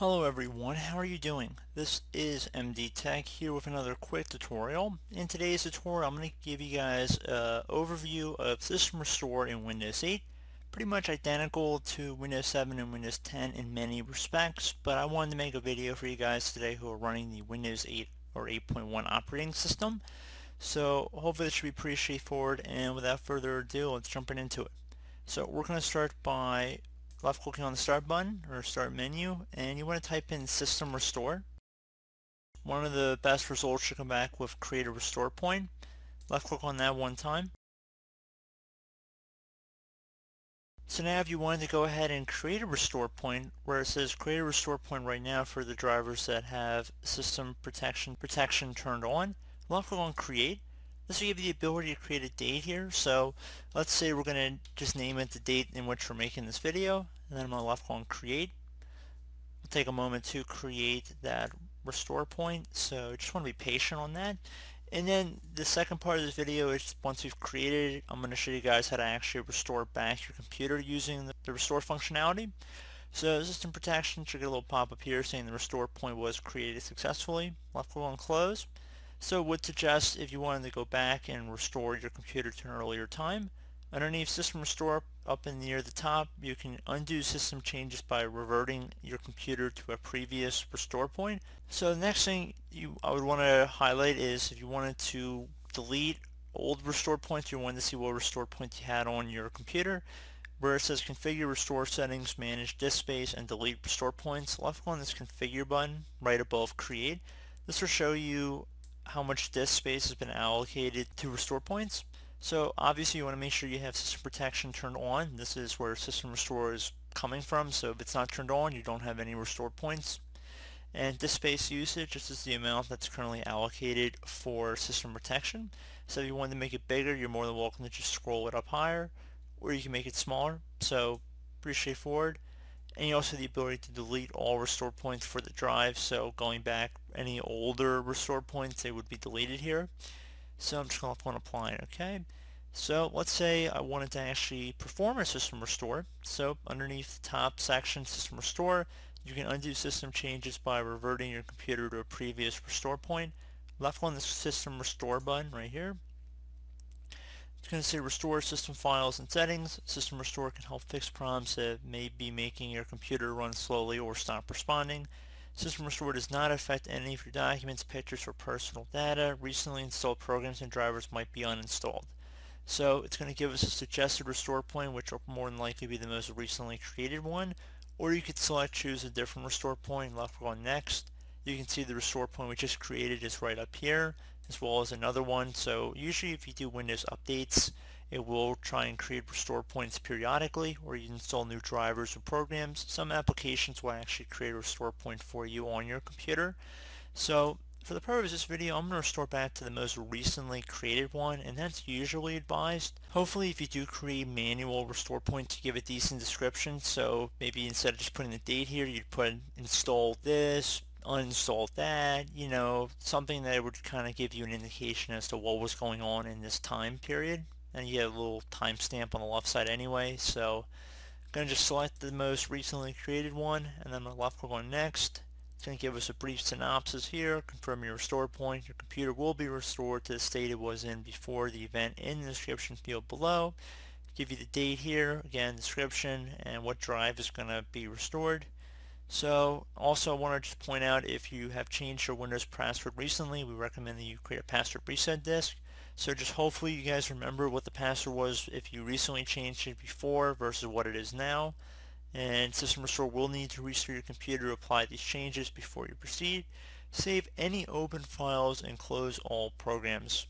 Hello everyone, how are you doing? This is MD Tech here with another quick tutorial. In today's tutorial I'm going to give you guys an overview of System Restore in Windows 8. Pretty much identical to Windows 7 and Windows 10 in many respects, but I wanted to make a video for you guys today who are running the Windows 8 or 8.1 operating system. So hopefully this should be pretty straightforward and without further ado let's jump into it. So we're going to start by left clicking on the start button or start menu and you want to type in system restore. One of the best results should come back with create a restore point. Left click on that one time. So now if you wanted to go ahead and create a restore point where it says create a restore point right now for the drivers that have system protection protection turned on, left click on create this will give you the ability to create a date here. So let's say we're going to just name it the date in which we're making this video. And then I'm going to left click on create. We'll take a moment to create that restore point. So just want to be patient on that. And then the second part of this video is once we've created it, I'm going to show you guys how to actually restore back your computer using the, the restore functionality. So system protection should get a little pop-up here saying the restore point was created successfully. Left click on close. So would suggest if you wanted to go back and restore your computer to an earlier time, underneath System Restore up in near the top, you can undo system changes by reverting your computer to a previous restore point. So the next thing you I would want to highlight is if you wanted to delete old restore points, you wanted to see what restore points you had on your computer, where it says configure restore settings, manage disk space, and delete restore points, left click on this configure button right above create. This will show you how much disk space has been allocated to restore points. So obviously you want to make sure you have system protection turned on. This is where system restore is coming from. So if it's not turned on, you don't have any restore points. And disk space usage, this is the amount that's currently allocated for system protection. So if you want to make it bigger, you're more than welcome to just scroll it up higher, or you can make it smaller. So pretty straightforward and you also have the ability to delete all restore points for the drive so going back any older restore points they would be deleted here. So I'm just going to click on apply okay? So let's say I wanted to actually perform a system restore. So underneath the top section system restore you can undo system changes by reverting your computer to a previous restore point. Left on the system restore button right here it's going to say restore system files and settings. System restore can help fix problems that may be making your computer run slowly or stop responding. System restore does not affect any of your documents, pictures, or personal data. Recently installed programs and drivers might be uninstalled. So it's going to give us a suggested restore point, which will more than likely be the most recently created one. Or you could select choose a different restore point, left click on next. You can see the restore point we just created is right up here as well as another one. So usually if you do Windows updates, it will try and create restore points periodically or you install new drivers or programs. Some applications will actually create a restore point for you on your computer. So for the purpose of this video, I'm going to restore back to the most recently created one, and that's usually advised. Hopefully, if you do create manual restore points, you give a decent description. So maybe instead of just putting the date here, you'd put install this, uninstall that, you know, something that would kind of give you an indication as to what was going on in this time period. And you get a little timestamp on the left side anyway, so I'm going to just select the most recently created one, and then to left click on next. It's going to give us a brief synopsis here, confirm your restore point. Your computer will be restored to the state it was in before the event in the description field below. Give you the date here, again, description, and what drive is going to be restored. So also I want to just point out if you have changed your Windows password recently, we recommend that you create a password reset disk. So just hopefully you guys remember what the password was if you recently changed it before versus what it is now. And System Restore will need to restart your computer to apply these changes before you proceed. Save any open files and close all programs.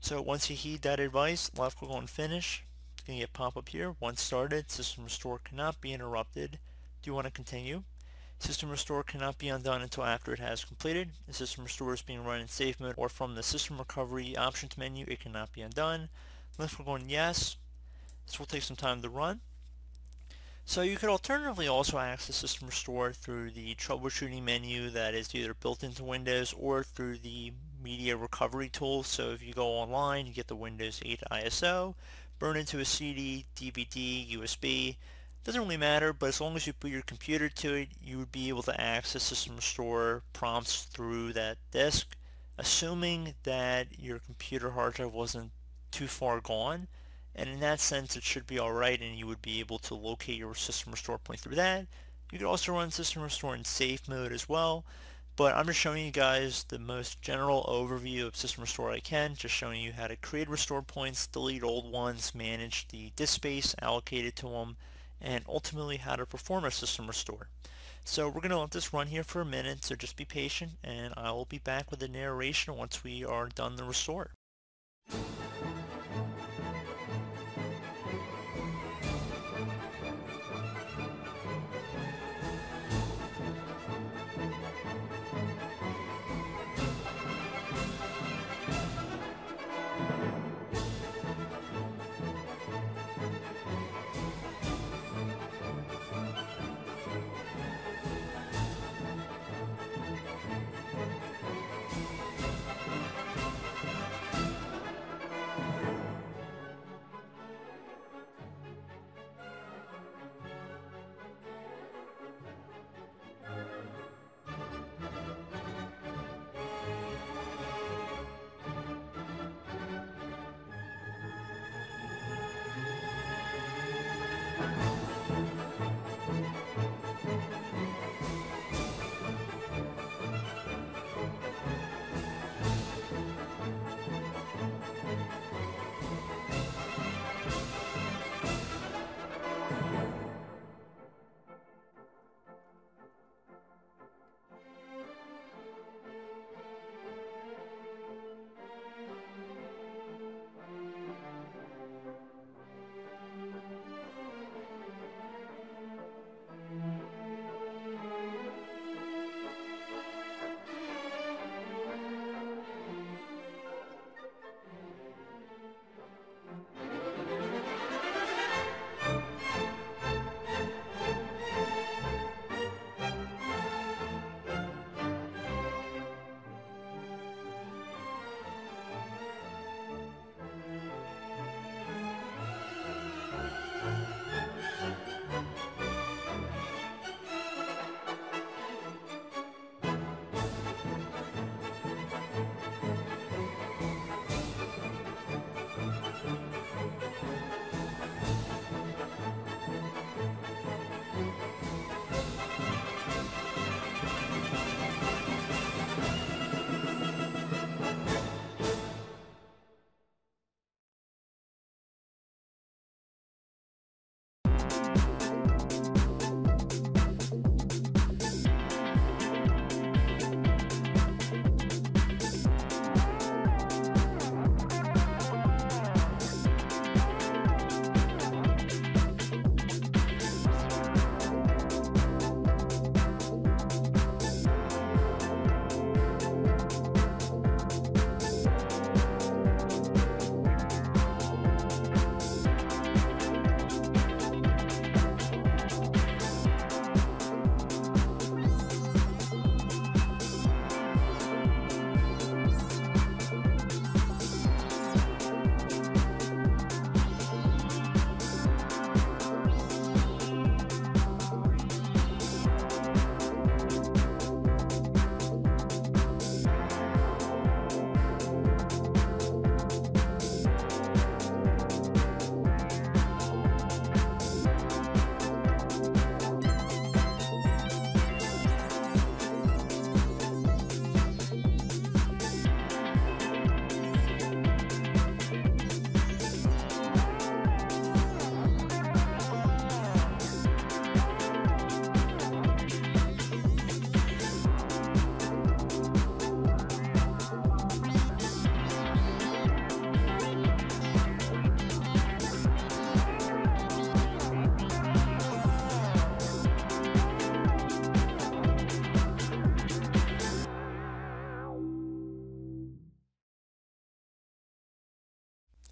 So once you heed that advice, left click on Finish. It's going to get pop up here. Once started, System Restore cannot be interrupted. Do you want to continue? System restore cannot be undone until after it has completed. The system restore is being run in safe mode or from the system recovery options menu, it cannot be undone. Unless we're going yes, this will take some time to run. So you could alternatively also access System Restore through the troubleshooting menu that is either built into Windows or through the media recovery tool. So if you go online, you get the Windows 8 ISO, burn into a CD, DVD, USB, Doesn't really matter, but as long as you put your computer to it, you would be able to access System Restore prompts through that disk, assuming that your computer hard drive wasn't too far gone. And in that sense, it should be alright and you would be able to locate your System Restore point through that. You could also run System Restore in safe mode as well. But I'm just showing you guys the most general overview of System Restore I can, just showing you how to create restore points, delete old ones, manage the disk space allocated to them, and ultimately how to perform a system restore. So we're going to let this run here for a minute, so just be patient, and I will be back with the narration once we are done the restore.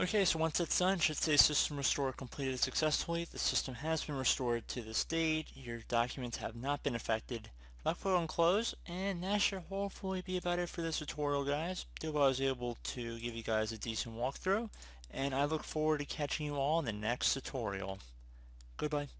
Okay, so once it's done, it should say system restore completed successfully. The system has been restored to this date. Your documents have not been affected. Left click on close, and that should hopefully be about it for this tutorial, guys. I Hope I was able to give you guys a decent walkthrough, and I look forward to catching you all in the next tutorial. Goodbye.